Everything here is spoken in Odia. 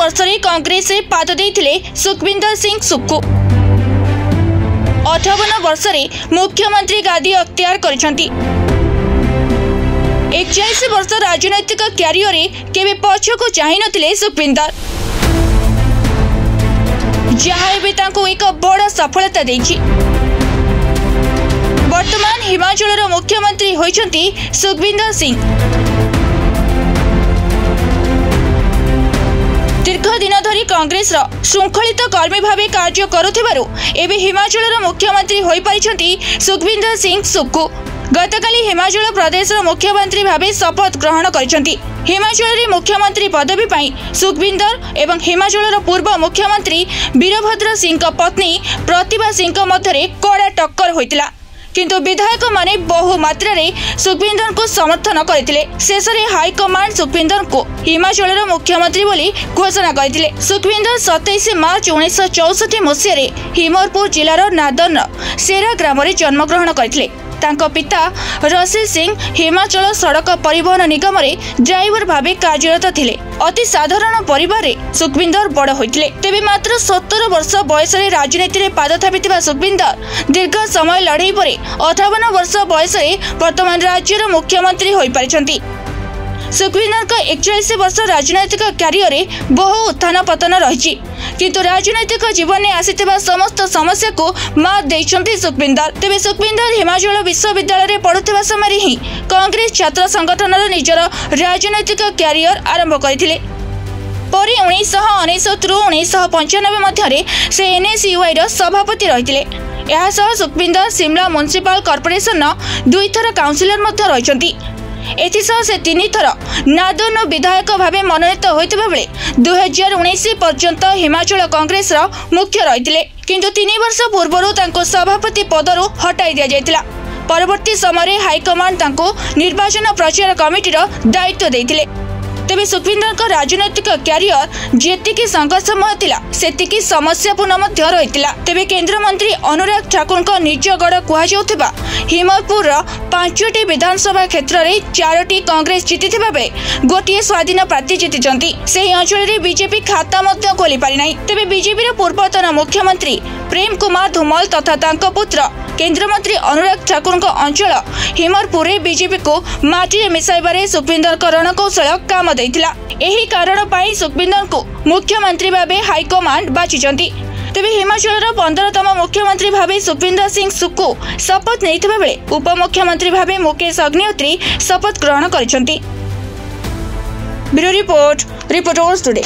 ବର୍ଷରେ କଂଗ୍ରେସରେ ପାଦ ଦେଇଥିଲେ ସୁଖବିନ୍ଦର ସିଂ ସୁକ୍କୁ ଅଠାବନ ବର୍ଷରେ ମୁଖ୍ୟମନ୍ତ୍ରୀ ଗାଦି ଅକ୍ତିଆର କରିଛନ୍ତି ଏକଚାଳିଶ ବର୍ଷ ରାଜନୈତିକ କ୍ୟାରିୟରରେ କେବେ ପଛକୁ ଚାହିଁନଥିଲେ ସୁଖବିନ୍ଦର ଯାହା ଏବେ ତାଙ୍କୁ ଏକ ବଡ଼ ସଫଳତା ଦେଇଛି ବର୍ତ୍ତମାନ ହିମାଚଳର ମୁଖ୍ୟମନ୍ତ୍ରୀ ହୋଇଛନ୍ତି ସୁଖବିନ୍ଦର ସିଂ ଦୀର୍ଘ ଦିନ ଧରି କଂଗ୍ରେସର ଶୃଙ୍ଖଳିତ କର୍ମୀ ଭାବେ କାର୍ଯ୍ୟ କରୁଥିବାରୁ ଏବେ ହିମାଚଳର ମୁଖ୍ୟମନ୍ତ୍ରୀ ହୋଇପାରିଛନ୍ତି ସୁଖବିନ୍ଦର ସିଂ ସୁକ୍କୁ ଗତକାଲି ହିମାଚଳ ପ୍ରଦେଶର ମୁଖ୍ୟମନ୍ତ୍ରୀ ଭାବେ ଶପଥ ଗ୍ରହଣ କରିଛନ୍ତି ହିମାଚଳରେ ମୁଖ୍ୟମନ୍ତ୍ରୀ ପଦବୀ ପାଇଁ ସୁଖବିନ୍ଦର ଏବଂ ହିମାଚଳର ପୂର୍ବ ମୁଖ୍ୟମନ୍ତ୍ରୀ ବୀରଭଦ୍ର ସିଂଙ୍କ ପତ୍ନୀ ପ୍ରତିଭା ସିଂଙ୍କ ମଧ୍ୟରେ କଡ଼ା ଟକ୍କର ହୋଇଥିଲା। କିନ୍ତୁ ବିଧାୟକମାନେ ବହୁ ମାତ୍ରାରେ ସୁଖବିନ୍ଦରଙ୍କୁ ସମର୍ଥନ କରିଥିଲେ ଶେଷରେ ହାଇକମାଣ୍ଡ ସୁଖବିନ୍ଦରଙ୍କୁ ହିମାଚଳର ମୁଖ୍ୟମନ୍ତ୍ରୀ ବୋଲି ଘୋଷଣା କରିଥିଲେ ସୁଖବିନ୍ଦର ସତେଇଶ ମାର୍ଚ୍ଚ ଉଣେଇଶହ ଚଉଷଠି ମସିହାରେ ହିମରପୁର ଜିଲ୍ଲାର ନାଦନର ସେରା ଗ୍ରାମରେ ଜନ୍ମଗ୍ରହଣ କରିଥିଲେ ତାଙ୍କ ପିତା ରସିଲ ସିଂ ହିମାଚଳ ସଡ଼କ ପରିବହନ ନିଗମରେ ଡ୍ରାଇଭର ଭାବେ କାର୍ଯ୍ୟରତ ଥିଲେ। ଅତି ସାଧାରଣ ପରିବାରରେ ସୁଖବିନ୍ଦର ବଡ଼ ହୋଇଥିଲେ। ତେବେ ମାତ୍ର ସତର ବର୍ଷ ବୟସରେ ରାଜନୀତିରେ ପାଦ ଥାପିଥିବା ସୁଖବିନ୍ଦର ଦୀର୍ଘ ସମୟ ଲଢ଼େଇ ପରେ ଅଠାବନ ବର୍ଷ ବୟସରେ ବର୍ତ୍ତମାନ ରାଜ୍ୟର ମୁଖ୍ୟମନ୍ତ୍ରୀ ହୋଇପାରିଛନ୍ତି। ସୁଖବିନ୍ଦରଙ୍କ ଏକଚାଳିଶ ବର୍ଷ ରାଜନୈତିକ କ୍ୟାରିୟରରେ ବହୁ ଉତ୍ଥାନ ପତନ ରହିଛି। କିନ୍ତୁ ରାଜନୈତିକ ଜୀବନରେ ଆସିଥିବା ସମସ୍ତ ସମସ୍ୟାକୁ ମାତ ଦେଇଛନ୍ତି ସୁଖବିନ୍ଦର। ତେବେ ସୁଖବିନ୍ଦର ହିମାଚଳ ବିଶ୍ୱବିଦ୍ୟାଳୟରେ ପଢୁଥିବା ସମୟରେ ହିଁ କଂଗ୍ରେସ ଛାତ୍ର ସଂଗଠନର ନିଜର ରାଜନୈତିକ କ୍ୟାରିୟର ଆରମ୍ଭ କରିଥିଲେ। ପରେ ଉଣେଇଶହ ଅନେଶତରୁ ଉଣେଇଶହ ପଞ୍ଚାନବେ ମଧ୍ୟରେ ସେ ଏନ୍ଏସ୍ୟୁଆଇର ସଭାପତି ରହିଥିଲେ। ଏହାସହ ସୁଖବିନ୍ଦର ସିମଲା ମ୍ୟୁନିସିପାଲ କର୍ପୋରେସନର ଦୁଇଥର କାଉନସିଲର ମଧ୍ୟ ରହିଛନ୍ତି। ଏଥିସହ ସେ ତିନିଥର ନାଦନ ବିଧାୟକ ଭାବେ ମନୋନୀତ ହୋଇଥିବା ବେଳେ ଦୁଇହଜାର ଉଣେଇଶ ପର୍ଯ୍ୟନ୍ତ ହିମାଚଳ କଂଗ୍ରେସର ମୁଖ୍ୟ ରହିଥିଲେ। କିନ୍ତୁ ତିନି ବର୍ଷ ପୂର୍ବରୁ ତାଙ୍କୁ ସଭାପତି ପଦରୁ ହଟାଇ ଦିଆଯାଇଥିଲା। ପରବର୍ତ୍ତୀ ସମୟରେ ହାଇକମାଣ୍ଡ ତାଙ୍କୁ ନିର୍ବାଚନ ପ୍ରଚାର କମିଟିର ଦାୟିତ୍ୱ ଦେଇଥିଲେ। ତେବେ ସୁଖବିନ୍ଦରଙ୍କ ରାଜନୈତିକ କ୍ୟାରିୟର ଯେତିକି ସଂଘର୍ଷମୟ ଥିଲା ସେତିକି ସମସ୍ୟାପୂର୍ଣ୍ଣ ମଧ୍ୟ ରହିଥିଲା। ତେବେ କେନ୍ଦ୍ରମନ୍ତ୍ରୀ ଅନୁରାଗ ଠାକୁରଙ୍କ ନିଜ ଗଡ଼ କୁହାଯାଉଥିବା ହିମରପୁରର ପାଞ୍ଚଟି ବିଧାନସଭା କ୍ଷେତ୍ରରେ ଚାରୋଟି କଂଗ୍ରେସ ଜିତିଥିବା ବେଳେ ଗୋଟିଏ ସ୍ୱାଧୀନ ପ୍ରାର୍ଥୀ ଜିତିଛନ୍ତି। ସେହି ଅଞ୍ଚଳରେ ବିଜେପି ଖାତା ମଧ୍ୟ ଖୋଲି ପାରିନାହିଁ ତେବେ ବିଜେପିର ପୂର୍ବତନ ମୁଖ୍ୟମନ୍ତ୍ରୀ ପ୍ରେମ କୁମାର ଧୁମଲ ତଥା ତାଙ୍କ ପୁତ୍ର କେନ୍ଦ୍ରମନ୍ତ୍ରୀ ଅନୁରାଗ ଠାକୁରଙ୍କ ଅଞ୍ଚଳ ହିମରପୁରରେ ବିଜେପିକୁ ମାଟିରେ ମିଶାଇବାରେ ସୁଖବିନ୍ଦରଙ୍କ ରଣକୌଶଳ କାମ ଦେଇଥିଲା। ଏହି କାରଣ ପାଇଁ ସୁଖବିନ୍ଦରଙ୍କୁ ମୁଖ୍ୟମନ୍ତ୍ରୀ ଭାବେ ହାଇକମାଣ୍ଡ ବାଛିଛନ୍ତି। ତେବେ ହିମାଚଳର ପନ୍ଦରତମ ମୁଖ୍ୟମନ୍ତ୍ରୀ ଭାବେ ସୁଖବିନ୍ଦର ସିଂ ସୁକୁ ଶପଥ ନେଇଥିବା ବେଳେ ଉପମୁଖ୍ୟମନ୍ତ୍ରୀ ଭାବେ ମୁକେଶ ଅଗ୍ନିହୋତ୍ରୀ ଶପଥ ଗ୍ରହଣ କରିଛନ୍ତି। Report reporters today.